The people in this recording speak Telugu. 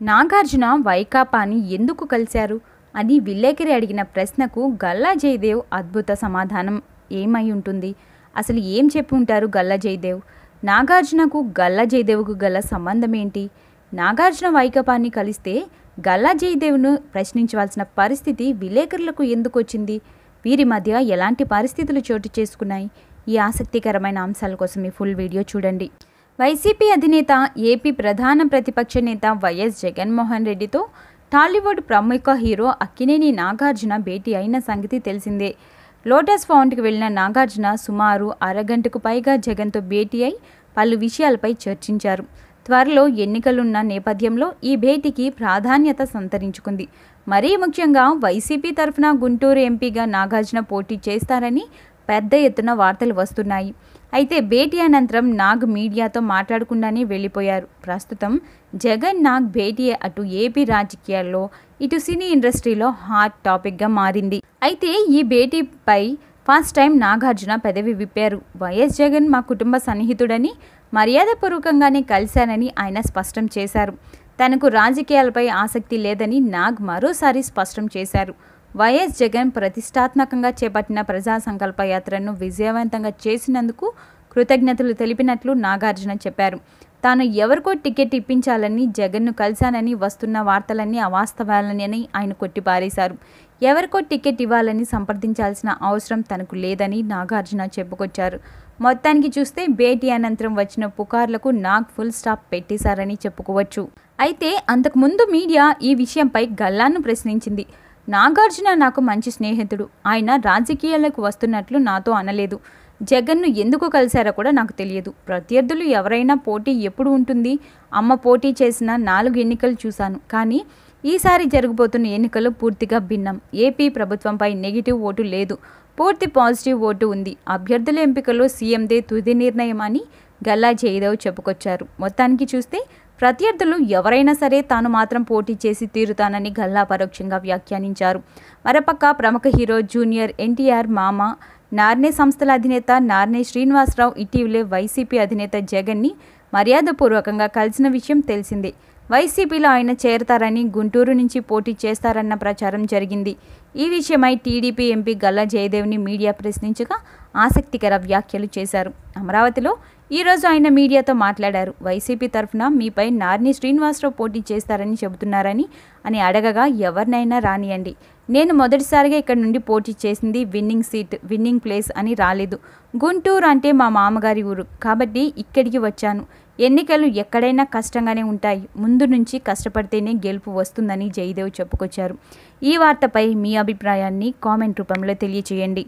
నాగార్జున వైకాపాని ఎందుకు కలిశారు? అని విలేకరి అడిగిన ప్రశ్నకు గల్లా జయదేవ్ అద్భుత సమాధానం ఏమై ఉంటుంది? అసలు ఏం చెప్పి ఉంటారు గల్లా జయదేవ్? నాగార్జునకు గల్లా జయదేవ్కు గల సంబంధం ఏంటి? నాగార్జున వైకాపాన్ని కలిస్తే గల్లా జయదేవ్ను ప్రశ్నించవలసిన పరిస్థితి విలేకరులకు ఎందుకు వచ్చింది? వీరి మధ్య ఎలాంటి పరిస్థితులు చోటు చేసుకున్నాయి? ఈ ఆసక్తికరమైన అంశాల కోసం ఈ ఫుల్ వీడియో చూడండి. వైసీపీ అధినేత ఏపీ ప్రధాన ప్రతిపక్ష నేత వైఎస్ జగన్మోహన్ రెడ్డితో టాలీవుడ్ ప్రముఖ హీరో అక్కినేని నాగార్జున భేటీ అయిన సంగతి తెలిసిందే. లోటస్ ఫౌండ్కి వెళ్ళిన నాగార్జున సుమారు అరగంటకు పైగా జగన్తో భేటీ అయి పలు విషయాలపై చర్చించారు. త్వరలో ఎన్నికలున్న నేపథ్యంలో ఈ భేటీకి ప్రాధాన్యత సంతరించుకుంది. మరీ ముఖ్యంగా వైసీపీ తరఫున గుంటూరు ఎంపీగా నాగార్జున పోటీ చేస్తారని పెద్ద ఎత్తున వార్తలు వస్తున్నాయి. అయితే భేటీ అనంతరం నాగ్ మీడియాతో మాట్లాడకుండానే వెళ్ళిపోయారు. ప్రస్తుతం జగన్ నాగ్ భేటీ అటు ఏపీ రాజకీయాల్లో ఇటు సినీ ఇండస్ట్రీలో హాట్ టాపిక్గా మారింది. అయితే ఈ భేటీపై ఫస్ట్ టైం నాగార్జున పెదవి విప్పారు. వైఎస్ జగన్ మా కుటుంబ సన్నిహితుడని మర్యాదపూర్వకంగానే కలిశానని ఆయన స్పష్టం చేశారు. తనకు రాజకీయాలపై ఆసక్తి లేదని నాగ్ మరోసారి స్పష్టం చేశారు. వైఎస్ జగన్ ప్రతిష్టాత్మకంగా చేపట్టిన ప్రజా సంకల్ప యాత్రను విజయవంతంగా చేసినందుకు కృతజ్ఞతలు తెలిపినట్లు నాగార్జున చెప్పారు. తాను ఎవరికో టికెట్ ఇప్పించాలని జగన్ను కలిశానని వస్తున్న వార్తలన్నీ అవాస్తవాలని ఆయన కొట్టిపారేశారు. ఎవరికో టికెట్ ఇవ్వాలని సంప్రదించాల్సిన అవసరం తనకు లేదని నాగార్జున చెప్పుకొచ్చారు. మొత్తానికి చూస్తే భేటీ అనంతరం వచ్చిన పుకార్లకు నాగ్ ఫుల్ స్టాప్ పెట్టేశారని చెప్పుకోవచ్చు. అయితే అంతకుముందు మీడియా ఈ విషయంపై గల్లాను ప్రశ్నించింది. నాగార్జున నాకు మంచి స్నేహితుడు. ఆయన రాజకీయాలకు వస్తున్నట్లు నాతో అనలేదు. జగన్ను ఎందుకు కలిశారో కూడా నాకు తెలియదు. ప్రత్యర్థులు ఎవరైనా పోటీ ఎప్పుడు ఉంటుంది? అమ్మ పోటీ చేసిన నాలుగు ఎన్నికలు చూశాను. కానీ ఈసారి జరగబోతున్న ఎన్నికలు పూర్తిగా భిన్నం. ఏపీ ప్రభుత్వంపై నెగిటివ్ ఓటు లేదు. పూర్తి పాజిటివ్ ఓటు ఉంది. అభ్యర్థుల ఎంపికలో సీఎందే తుది నిర్ణయం అని గల్లా జయదేవ్ చెప్పుకొచ్చారు. మొత్తానికి చూస్తే ప్రత్యర్థులు ఎవరైనా సరే తాను మాత్రం పోటీ చేసి తీరుతానని గల్లా పరోక్షంగా వ్యాఖ్యానించారు. మరపక్క ప్రముఖ హీరో జూనియర్ ఎన్టీఆర్ మామ నార్నే సంస్థల అధినేత నార్నే శ్రీనివాసరావు ఇటీవలే వైసీపీ అధినేత జగన్ని మర్యాదపూర్వకంగా కలిసిన విషయం తెలిసిందే. వైసీపీలో ఆయన చేరతారని గుంటూరు నుంచి పోటీ చేస్తారన్న ప్రచారం జరిగింది. ఈ విషయమై టీడీపీ ఎంపీ గల్లా జయదేవ్ని మీడియా ప్రశ్నించగా ఆసక్తికర వ్యాఖ్యలు చేశారు. అమరావతిలో ఈరోజు ఆయన మీడియాతో మాట్లాడారు. వైసీపీ తరఫున మీపై నార్ని శ్రీనివాసరావు పోటీ చేస్తారని చెబుతున్నారని అని అడగగా ఎవరినైనా రానియండి. నేను మొదటిసారిగా ఇక్కడ నుండి పోటీ చేసింది విన్నింగ్ సీట్ విన్నింగ్ ప్లేస్ అని రాలేదు. గుంటూరు అంటే మా మామగారి ఊరు. కాబట్టి ఇక్కడికి వచ్చాను. ఎన్నికలు ఎక్కడైనా కష్టంగానే ఉంటాయి. ముందు నుంచి కష్టపడితేనే గెలుపు వస్తుందని జయదేవ్ చెప్పుకొచ్చారు. ఈ వార్తపై మీ అభిప్రాయాన్ని కామెంట్ రూపంలో తెలియచేయండి.